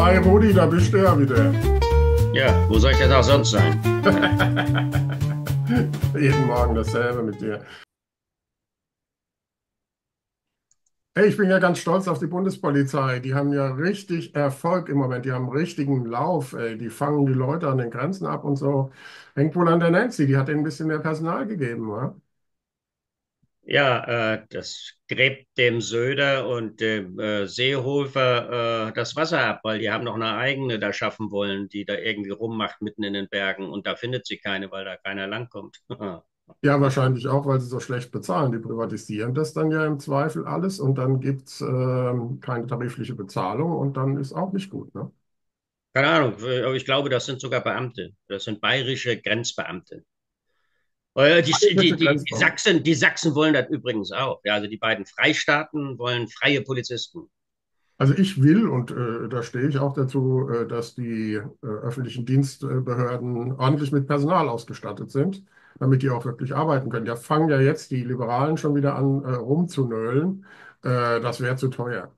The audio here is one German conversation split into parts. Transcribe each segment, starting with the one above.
Hi Rudi, da bist du ja wieder. Ja, wo soll ich denn auch sonst sein? Jeden Morgen dasselbe mit dir. Hey, ich bin ja ganz stolz auf die Bundespolizei. Die haben ja richtig Erfolg im Moment. Die haben richtigen Lauf. Ey. Die fangen die Leute an den Grenzen ab und so. Hängt wohl an der Nancy. Die hat ihnen ein bisschen mehr Personal gegeben, wa? Ja, äh, das gräbt dem Söder und dem äh, Seehofer äh, das Wasser ab, weil die haben noch eine eigene da schaffen wollen, die da irgendwie rummacht mitten in den Bergen und da findet sie keine, weil da keiner langkommt. Ja, wahrscheinlich auch, weil sie so schlecht bezahlen. Die privatisieren das dann ja im Zweifel alles und dann gibt es ähm, keine tarifliche Bezahlung und dann ist auch nicht gut, ne? Keine Ahnung, aber ich glaube, das sind sogar Beamte. Das sind bayerische Grenzbeamte. Äh, Die, die, die, die Sachsen, die Sachsen wollen das übrigens auch. Ja, also die beiden Freistaaten wollen freie Polizisten. Also ich will, und äh, da stehe ich auch dazu, äh, dass die äh, öffentlichen Dienstbehörden ordentlich mit Personal ausgestattet sind, damit die auch wirklich arbeiten können. Ja, fangen ja jetzt die Liberalen schon wieder an, äh, rumzunölen. Äh, das wäre zu teuer.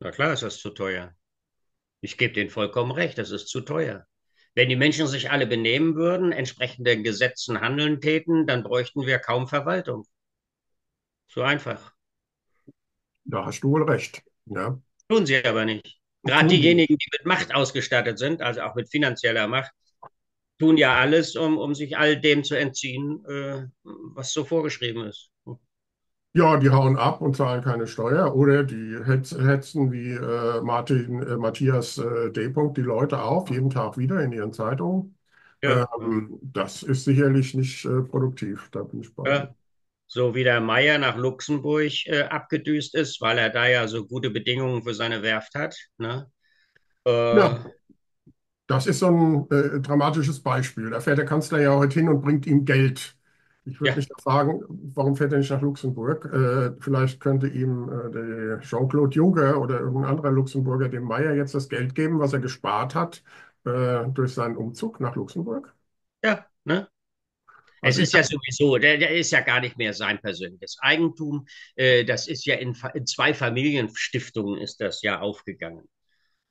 Na klar ist das zu teuer. Ich gebe denen vollkommen recht, das ist zu teuer. Wenn die Menschen sich alle benehmen würden, entsprechend den Gesetzen handeln täten, dann bräuchten wir kaum Verwaltung. So einfach. Da hast du wohl recht. Ja. Tun sie aber nicht. Gerade diejenigen, die mit Macht ausgestattet sind, also auch mit finanzieller Macht, tun ja alles, um, um sich all dem zu entziehen, äh, was so vorgeschrieben ist. Ja, die hauen ab und zahlen keine Steuer oder die hetz- hetzen wie äh, Martin, äh, Matthias äh, D. Punkt die Leute auf, jeden Tag wieder in ihren Zeitungen. Ja, Ähm, das ist sicherlich nicht äh, produktiv, da bin ich bei ja. So wie der Meier nach Luxemburg äh, abgedüst ist, weil er da ja so gute Bedingungen für seine Werft hat. Ne? Äh, Ja, das ist so ein dramatisches Beispiel. Da fährt der Kanzler ja heute hin und bringt ihm Geld. Ich würde ja, mich fragen, warum fährt er nicht nach Luxemburg? Äh, vielleicht könnte ihm äh, der Jean-Claude Juncker oder irgendein anderer Luxemburger dem Meier jetzt das Geld geben, was er gespart hat äh, durch seinen Umzug nach Luxemburg. ja, ne? Es Also ich ist ja sowieso, der, der ist ja gar nicht mehr sein persönliches Eigentum. Äh, das ist ja in, in zwei Familienstiftungen ist das ja aufgegangen.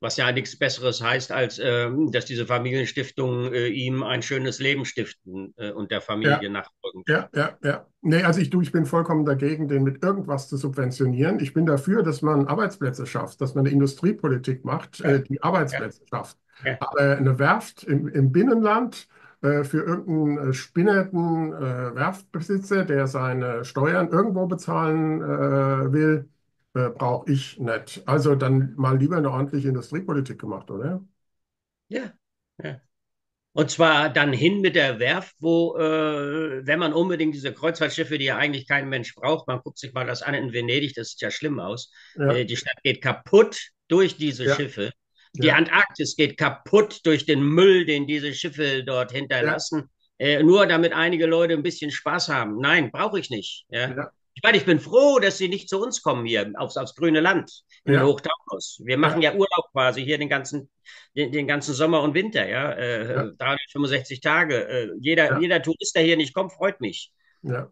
Was ja nichts Besseres heißt, als ähm, dass diese Familienstiftungen äh, ihm ein schönes Leben stiften äh, und der Ja, Familie nachfolgend. ja, ja, ja. Nee, also ich, du, ich bin vollkommen dagegen, den mit irgendwas zu subventionieren. Ich bin dafür, dass man Arbeitsplätze schafft, dass man eine Industriepolitik macht, äh, Ja, die ja, Arbeitsplätze schafft. ja, Aber eine Werft im, im Binnenland äh, für irgendeinen äh, spinnerten äh, Werftbesitzer, der seine Steuern irgendwo bezahlen äh, will, äh, brauche ich nicht. Also dann mal lieber eine ordentliche Industriepolitik gemacht, oder? ja, ja. Und zwar dann hin mit der Werft, wo, äh, wenn man unbedingt diese Kreuzfahrtschiffe, die ja eigentlich kein Mensch braucht, man guckt sich mal das an in Venedig, das sieht ja schlimm aus. Ja, Äh, die Stadt geht kaputt durch diese ja, Schiffe. Die ja, Antarktis geht kaputt durch den Müll, den diese Schiffe dort hinterlassen. Äh, nur damit einige Leute ein bisschen Spaß haben. Nein, brauche ich nicht. Ja? Ja, Ich meine, ich bin froh, dass sie nicht zu uns kommen hier aufs, aufs grüne Land in ja, Hochtaunus. Wir machen ja, ja Urlaub quasi hier den ganzen, den, den ganzen Sommer und Winter, ja. ja, Äh, 365 Tage. Äh, jeder, ja. jeder Tourist, der hier nicht kommt, freut mich. ja.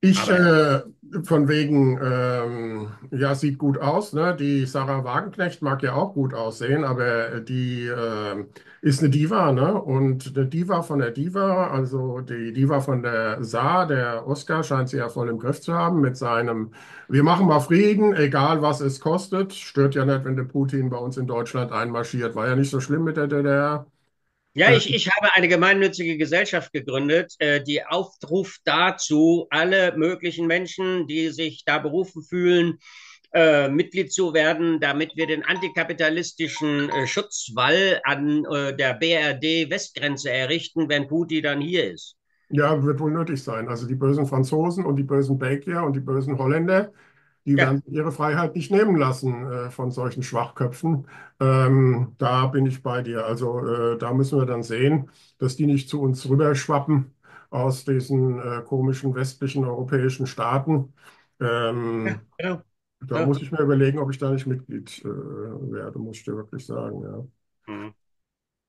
Ich, äh, von wegen, ähm, ja, sieht gut aus, ne? Die Sarah Wagenknecht mag ja auch gut aussehen, aber die äh, ist eine Diva, ne? Und eine Diva von der Diva, also die Diva von der Saar, der Oscar scheint sie ja voll im Griff zu haben mit seinem, wir machen mal Frieden, egal was es kostet. Stört ja nicht, wenn der Putin bei uns in Deutschland einmarschiert. War ja nicht so schlimm mit der DDR. Ja, Äh, ich, ich habe eine gemeinnützige Gesellschaft gegründet, äh, die aufruft dazu, alle möglichen Menschen, die sich da berufen fühlen, äh, Mitglied zu werden, damit wir den antikapitalistischen äh, Schutzwall an der BRD-Westgrenze errichten, wenn Putin dann hier ist. Ja, wird wohl nötig sein. Also die bösen Franzosen und die bösen Belgier und die bösen Holländer, die Ja, werden ihre Freiheit nicht nehmen lassen äh, von solchen Schwachköpfen. Ähm, da bin ich bei dir. Also äh, da müssen wir dann sehen, dass die nicht zu uns rüberschwappen aus diesen äh, komischen westlichen europäischen Staaten. ja, Ähm, genau. da Ja. muss ich mir überlegen, ob ich da nicht Mitglied äh, werde, muss ich dir wirklich sagen, ja. Mhm.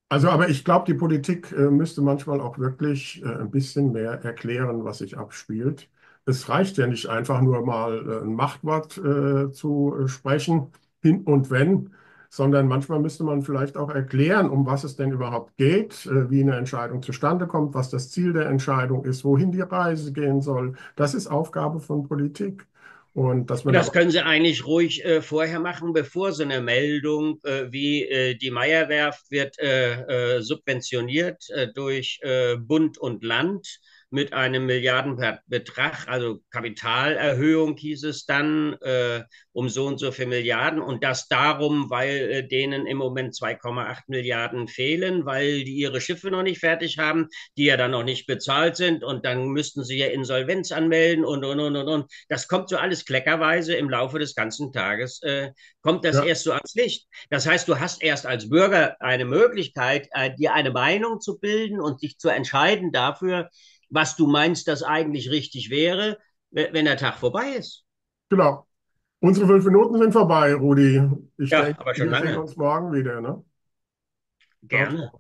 Also, aber ich glaube, die Politik äh, müsste manchmal auch wirklich äh, ein bisschen mehr erklären, was sich abspielt. Es reicht ja nicht einfach nur mal äh, ein Machtwort äh, zu sprechen, hin und wenn. sondern manchmal müsste man vielleicht auch erklären, um was es denn überhaupt geht, äh, wie eine Entscheidung zustande kommt, was das Ziel der Entscheidung ist, wohin die Reise gehen soll. Das ist Aufgabe von Politik. Und dass man das können Sie eigentlich ruhig äh, vorher machen, bevor so eine Meldung äh, wie äh, die Meierwerft wird äh, subventioniert durch Bund und Land mit einem Milliardenbetrag, also Kapitalerhöhung hieß es dann, äh, um so und so viele Milliarden. Und das darum, weil äh, denen im Moment 2,8 Milliarden fehlen, weil die ihre Schiffe noch nicht fertig haben, die ja dann noch nicht bezahlt sind. Und dann müssten sie ja Insolvenz anmelden und, und, und, und, und. Das kommt so alles kleckerweise im Laufe des ganzen Tages, äh, kommt das ja. erst so ans Licht. Das heißt, du hast erst als Bürger eine Möglichkeit, äh, dir eine Meinung zu bilden und dich zu entscheiden dafür, was du meinst, das eigentlich richtig wäre, wenn der Tag vorbei ist. Genau. Unsere fünf Minuten sind vorbei, Rudi. Ich ja, denke, aber schon wir lange. sehen uns morgen wieder. Ne? Gerne.